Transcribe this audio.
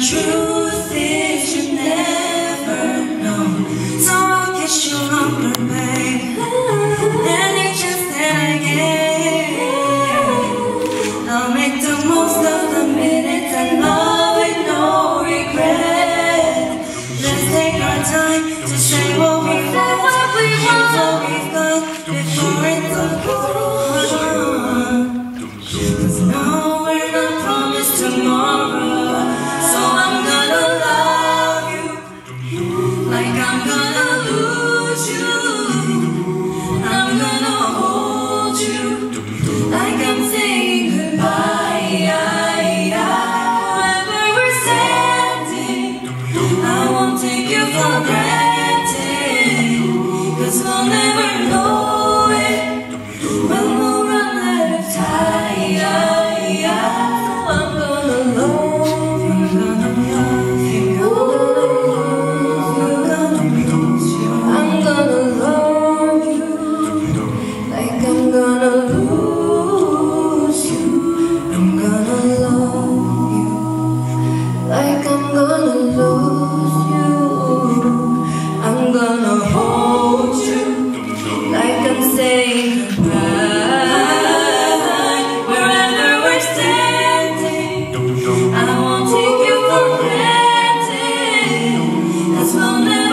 true. Cause